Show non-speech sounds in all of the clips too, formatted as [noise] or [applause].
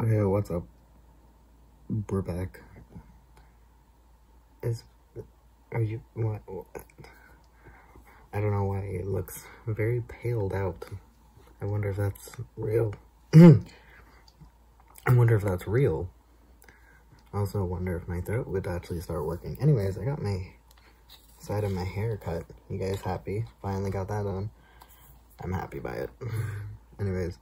Okay, what's up? We're back. Is are you what, what? I don't know why it looks very paled out. I wonder if that's real. [clears throat] I wonder if that's real. I also wonder if my throat would actually start working. Anyways, I got my side of my hair cut. You guys happy? Finally got that done. I'm happy by it. [laughs] Anyways,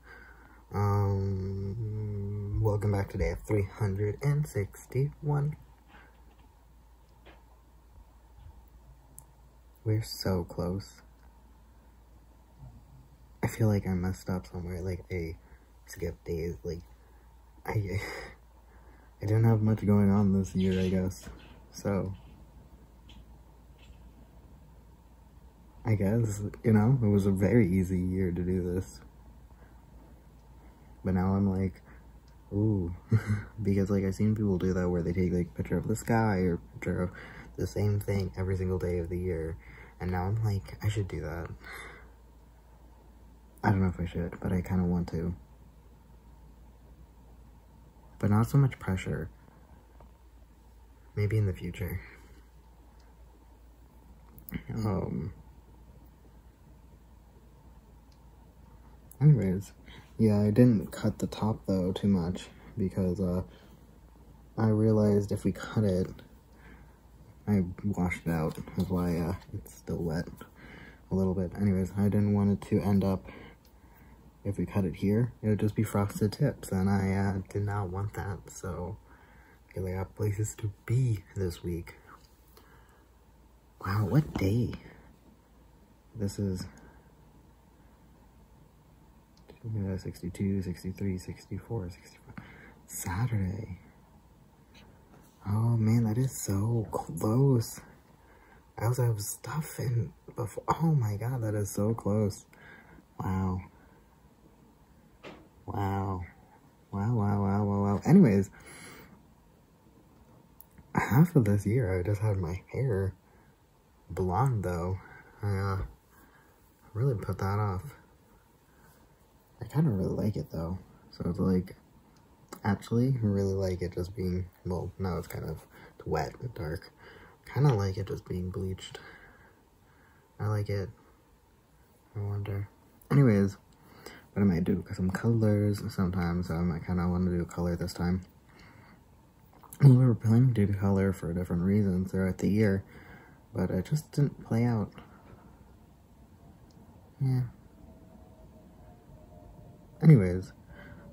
um, welcome back to day 361. We're so close. I feel like I messed up somewhere, like I skipped days, like I [laughs] I didn't have much going on this year, I guess. So I guess, you know, it was a very easy year to do this. But now I'm like, ooh, [laughs] because like I've seen people do that where they take like a picture of the sky or picture of the same thing every single day of the year. And now I'm like, I should do that. I don't know if I should, but I kind of want to. But not so much pressure. Maybe in the future. Um. Anyways, yeah, I didn't cut the top though too much because uh, I realized if we cut it, I washed it out. That's why uh, it's still wet a little bit. Anyways, I didn't want it to end up, if we cut it here, it would just be frosted tips, and I uh, did not want that, so because got places to be this week. Wow, what day? This is 62, 63, 64, 65. Saturday. Oh man, that is so close. I also have stuff in before. Oh my god, that is so close. Wow. Wow. Wow, wow, wow, wow, wow. Anyways, half of this year I just had my hair blonde though. I uh, really put that off. I kind of really like it though. So it's like, actually I really like it just being, well, now it's kind of wet and dark. Kind of like it just being bleached. I like it. I wonder. Anyways, what I might do, because some colors sometimes, um, I kind of want to do color this time. we were planning to do color for different reasons throughout the year, but it just didn't play out. Yeah. Anyways,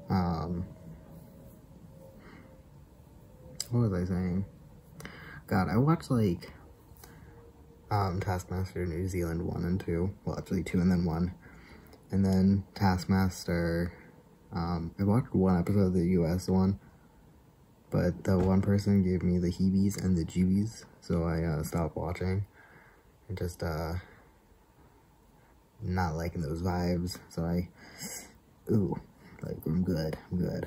um, what was I saying? God, I watched like um, Taskmaster New Zealand 1 and 2. Well, actually 2 and then 1. And then Taskmaster, um, I watched one episode of the US one, but the one person gave me the heebies and the jeebies, so I uh, stopped watching. And just, uh, not liking those vibes, so I ooh, like I'm good, I'm good.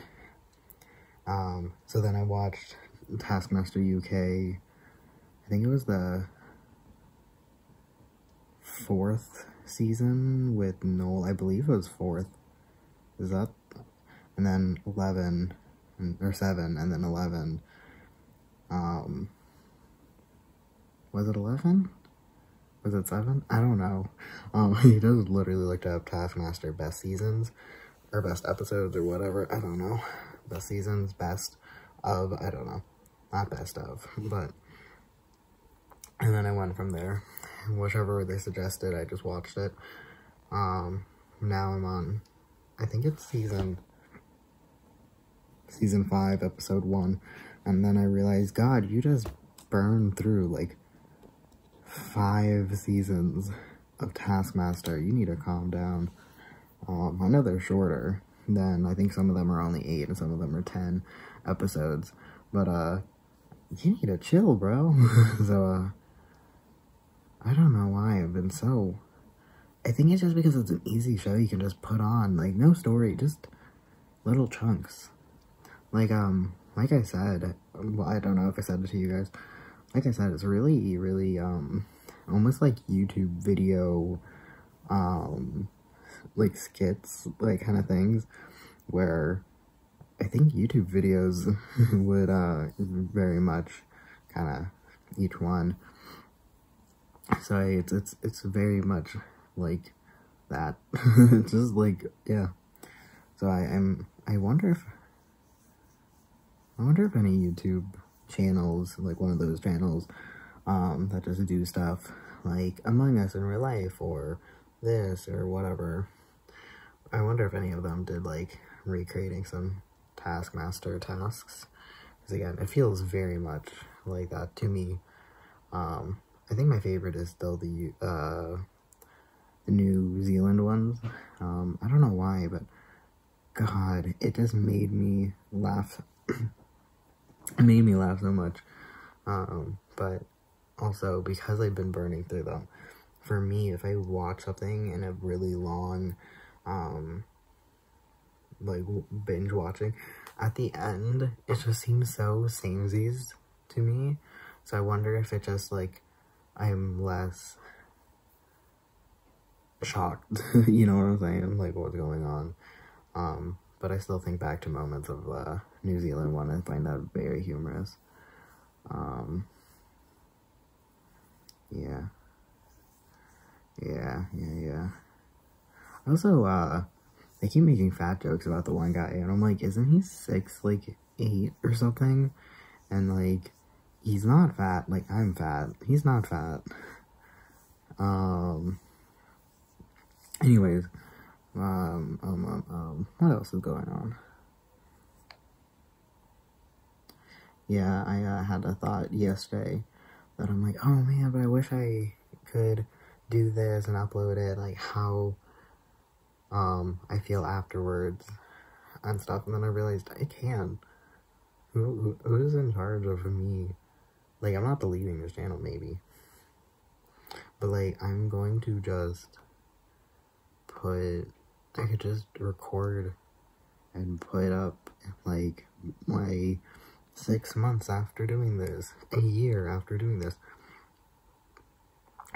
Um, so then I watched Taskmaster UK. I think it was the fourth season with Noel. I believe it was fourth. Is that? And then 11, or 7, and then 11. Um, was it 11? Was it 7? I don't know. Um, [laughs] he just literally looked up Taskmaster best seasons or best episodes or whatever. I don't know. Best seasons, best of, I don't know. Not best of, but. And then I went from there. Whichever they suggested, I just watched it. Um, now I'm on, I think it's season, season 5, episode 1. And then I realized, God, you just burned through, like, five seasons of Taskmaster. You need to calm down. Um, I know they're shorter than, I think some of them are only 8 and some of them are 10 episodes. But, uh, you need to chill, bro. [laughs] so, uh, I don't know why I've been so... I think it's just because it's an easy show you can just put on. Like, no story, just little chunks. Like, um, like I said, well, I don't know if I said it to you guys. Like I said, it's really, really, um, almost like YouTube video, um, like skits, like kind of things, where I think YouTube videos [laughs] would uh, very much kind of each one. So it's it's it's very much like that. [laughs] Just like yeah. So I am I wonder if I wonder if any YouTube channels, like one of those channels, um, that just do stuff like Among Us in real life or this or whatever. I wonder if any of them did like recreating some Taskmaster tasks. Because again, it feels very much like that to me. Um, I think my favorite is still the, uh, the New Zealand ones. Um, I don't know why, but God, it just made me laugh. it [clears throat] made me laugh so much. Um, but also because I've been burning through them. For me, if I watch something in a really long, um, like binge watching, at the end, it just seems so samesies to me. So I wonder if it just like I'm less shocked, [laughs] you know what I'm saying? Like what's going on. Um, but I still think back to moments of uh, New Zealand one and find that very humorous. Um, yeah. Yeah, yeah, yeah. Also, uh, they keep making fat jokes about the one guy, and I'm like, isn't he six, like, eight or something? And, like, he's not fat, like, I'm fat. He's not fat. Um, anyways, um, um, um, um, what else is going on? Yeah, I uh, had a thought yesterday that I'm like, oh man, but I wish I could do this and upload it, like how um I feel afterwards and stuff. And then I realized I can. Who, who, who is in charge of me? Like, I'm not deleting this channel, maybe. But, like, I'm going to just put, I could just record and put up, like, my six months after doing this, a year after doing this.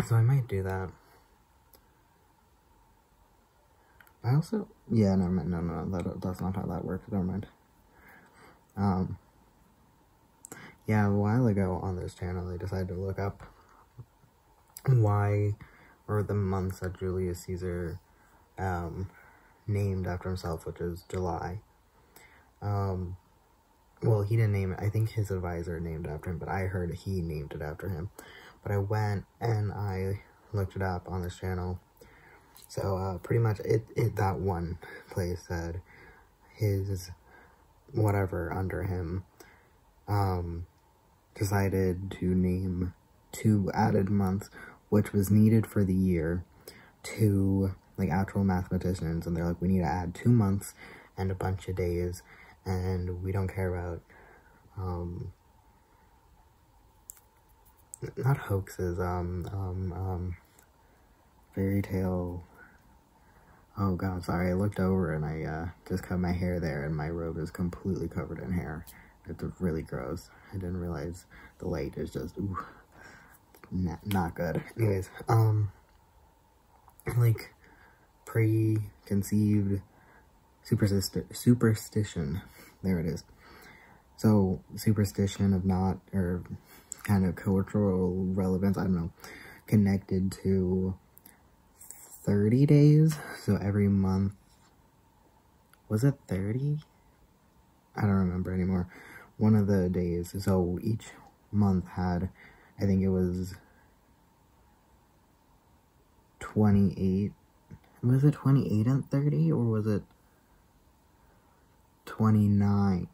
So I might do that. I also, yeah, never mind, no, no, no, that, that's not how that works, never mind. Um, yeah, a while ago on this channel, I decided to look up why, or the months that Julius Caesar, um, named after himself, which is July. Um, well, he didn't name it. I think his advisor named after him, but I heard he named it after him. But I went and I looked it up on this channel. So, uh, pretty much it, it, that one place said his whatever under him, um, decided to name two added months, which was needed for the year, to, like, actual mathematicians, and they're like, we need to add two months and a bunch of days, and we don't care about, um, not hoaxes, um, um, um, fairy tale, oh god, sorry, I looked over and I, uh, just cut my hair there, and my robe is completely covered in hair. It's really gross. I didn't realize the light is just, ooh, not, not good. Anyways, um, like, preconceived superstition, superstition there it is. So, superstition of not, or kind of cultural relevance, I don't know, connected to 30 days. So every month, was it 30? I don't remember anymore. One of the days, so each month had, I think it was 28. Was it 28 and 30, or was it 29. It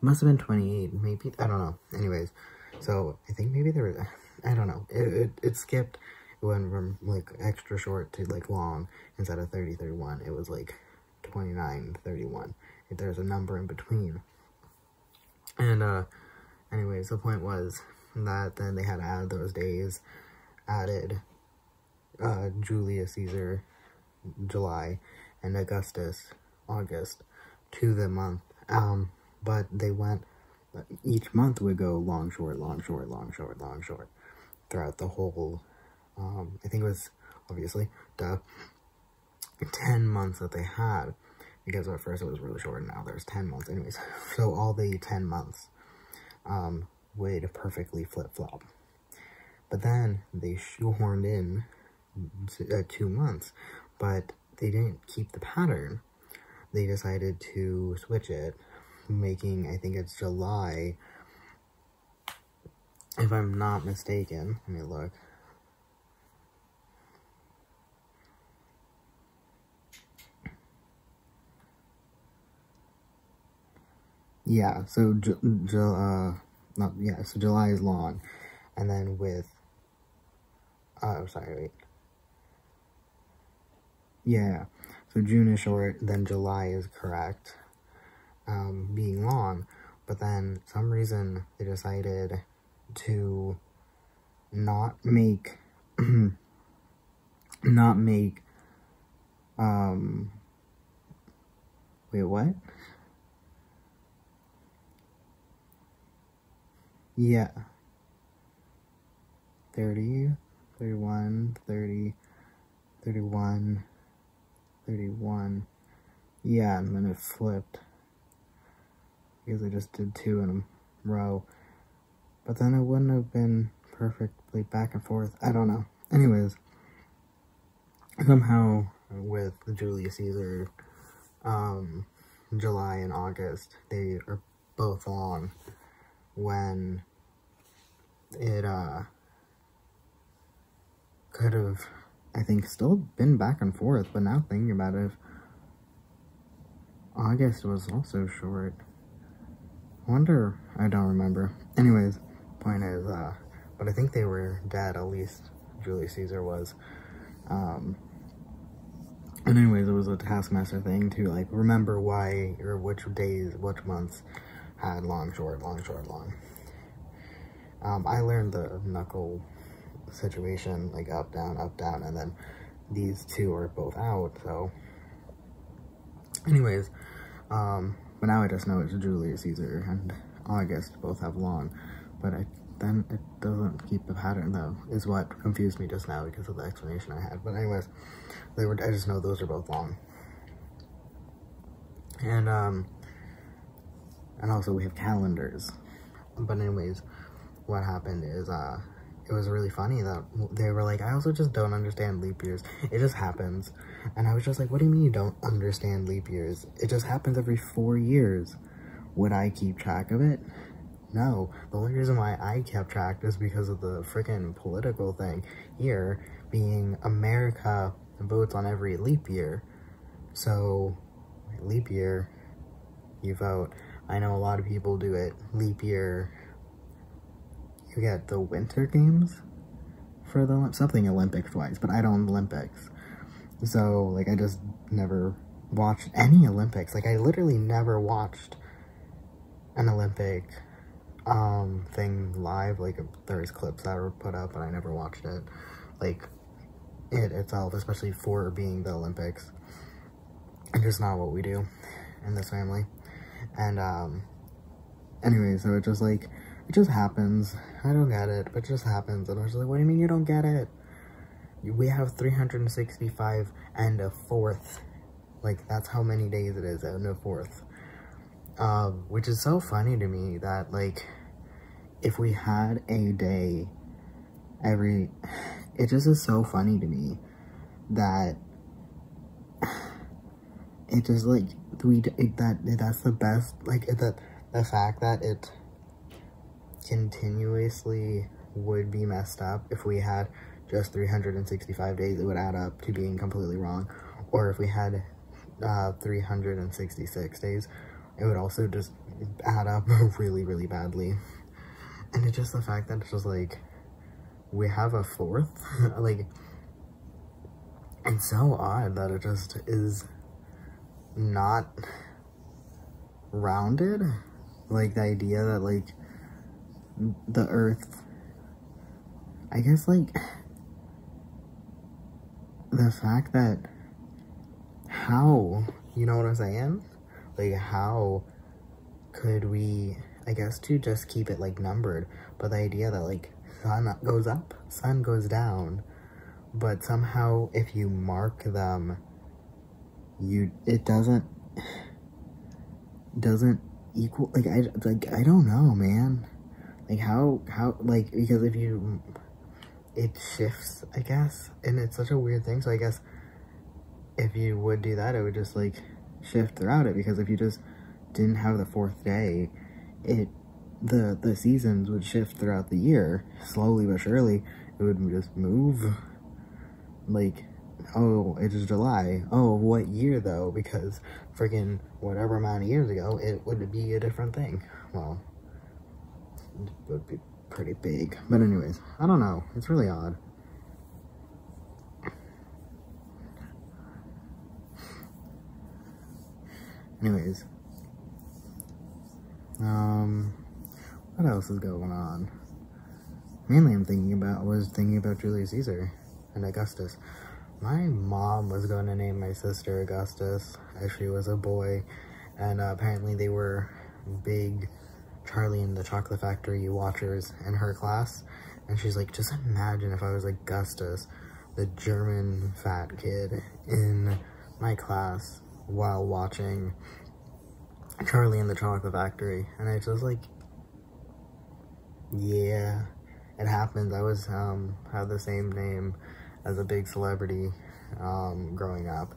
must have been 28, maybe, I don't know. Anyways, so I think maybe there was, I don't know. It, it, it skipped, it went from like extra short to like long instead of 30, 31. It was like 29, 31. If there's a number in between. And, uh, anyways, the point was that then they had to add those days, added, uh, Julius Caesar, July, and Augustus, August to the month. Um, but they went, each month would go long, short, long, short, long, short, long, short throughout the whole, um, I think it was obviously the 10 months that they had. because at first it was really short and now there's 10 months anyways [laughs] so all the 10 months um, would perfectly flip-flop but then they shoehorned in uh, two months but they didn't keep the pattern they decided to switch it making i think it's july if i'm not mistaken. Let me look. Yeah, so ju ju uh, not yeah, so July is long, and then with oh sorry wait, yeah, so June is short, then July is correct, um, being long, but then some reason they decided to not make [clears throat] not make um wait what Yeah. 30, 31, 30, 31, 31. Yeah, and then it flipped. Because I just did two in a row. But then it wouldn't have been perfectly back and forth. I don't know. Anyways, somehow with Julius Caesar, um, July and August, they are both long when it uh could have I think still been back and forth, but now thinking about it, August was also short. Wonder, I don't remember. Anyways, point is, uh, but I think they were dead, at least Julius Caesar was. Um, and anyways, it was a Taskmaster thing to, like, remember why, or which days, which months had long, short, long, short, long. Um, I learned the knuckle situation, like up, down, up, down, and then these two are both out, so. Anyways, um, but now I just know it's Julius Caesar and August both have long, but I, then it doesn't keep the pattern though, is what confused me just now because of the explanation I had. But anyways, they were, I just know those are both long. And, um, and also we have calendars. But anyways, what happened is, uh, it was really funny that they were like, I also just don't understand leap years. It just happens. And I was just like, what do you mean you don't understand leap years? It just happens every four years. Would I keep track of it? No. The only reason why I kept track is because of the freaking political thing here being America votes on every leap year. So, leap year, you vote. I know a lot of people do it leap year. You get the winter games for the something Olympics wise, but I don't Olympics. So like I just never watched any Olympics. Like I literally never watched an Olympic um thing live. Like there's clips that were put up, but I never watched it. Like it itself, especially for being the Olympics. It's just not what we do in this family. And, um, anyway, so it just, like, it just happens. I don't get it, but it just happens. And I was like, what do you mean you don't get it? We have 365 and a fourth. Like, that's how many days it is and a fourth. Um, which is so funny to me that, like, if we had a day every, it just is so funny to me that it just like we it, that that's the best like that the fact that it continuously would be messed up if we had just 365 days it would add up to being completely wrong or if we had uh 366 days it would also just add up [laughs] really really badly and it's just the fact that it's just like we have a fourth [laughs] like it's so odd that it just is not rounded. Like the idea that like the earth, I guess like the fact that how, you know what I'm saying? Like how could we, I guess to just keep it like numbered, but the idea that like sun goes up, sun goes down, but somehow if you mark them you it doesn't doesn't equal like I like I don't know, man. Like how how like because if you it shifts, I guess, and it's such a weird thing. So I guess if you would do that, it would just like shift throughout it because if you just didn't have the fourth day, it the the seasons would shift throughout the year slowly but surely. It would just move like oh, it is July. Oh, what year though? Because freaking whatever amount of years ago, it would be a different thing. Well, it would be pretty big. But anyways, I don't know. It's really odd. Anyways. Um, what else is going on? Mainly I'm thinking about, was thinking about Julius Caesar and Augustus. My mom was going to name my sister Augustus as she was a boy, and uh, apparently they were big Charlie and the Chocolate Factory you watchers in her class, and she's like, just imagine if I was Augustus, the German fat kid in my class while watching Charlie and the Chocolate Factory, and I was like, yeah, it happens. I was, um, had the same name as a big celebrity um, growing up.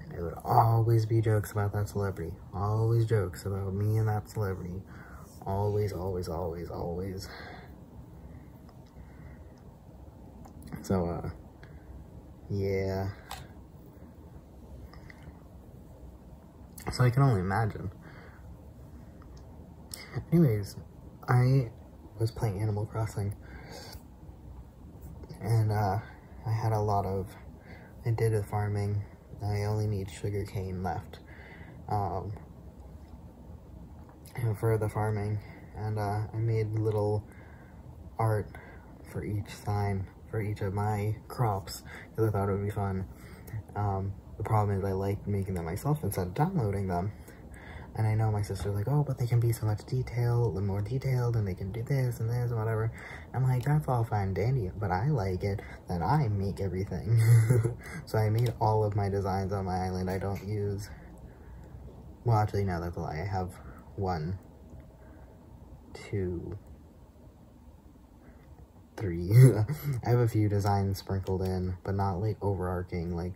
And it would always be jokes about that celebrity. Always jokes about me and that celebrity. Always, always, always, always. So, uh, yeah. So I can only imagine. Anyways, I was playing Animal Crossing. And, uh, I had a lot of, I did the farming, I only need sugar cane left, um, for the farming, and, uh, I made little art for each sign, for each of my crops, because I thought it would be fun, um, the problem is I like making them myself instead of downloading them, and I know my sister's like, oh, but they can be so much detail, the more detailed, and they can do this and this and whatever. I'm like, that's all fine and dandy, but I like it that I make everything. [laughs] so I made all of my designs on my island. I don't use, well, actually, no, that's a lie. I have one, two, three. [laughs] I have a few designs sprinkled in, but not like overarching, like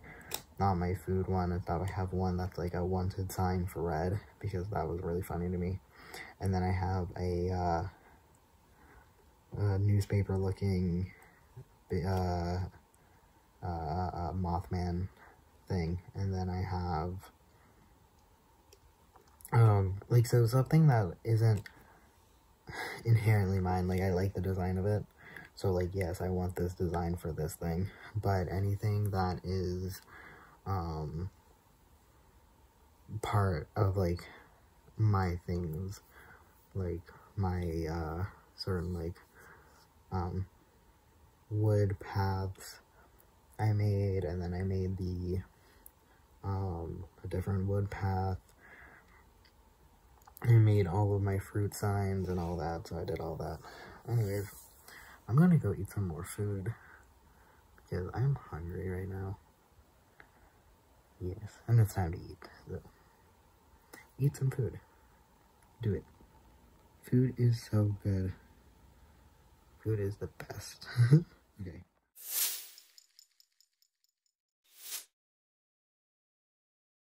not my food one. I thought I have one that's like a wanted sign for Redd because that was really funny to me. And then I have a, uh, a newspaper looking uh, uh, uh, Mothman thing. And then I have um, like so something that isn't inherently mine. Like I like the design of it. So like yes, I want this design for this thing. But anything that is um, part of like my things, like my uh, certain like um, wood paths I made, and then I made the um, a different wood path. I made all of my fruit signs and all that, so I did all that. Anyways, I'm gonna go eat some more food because I'm hungry right now. Yes, and it's time to eat. So, eat some food. Do it. Food is so good. Food is the best. [laughs] okay.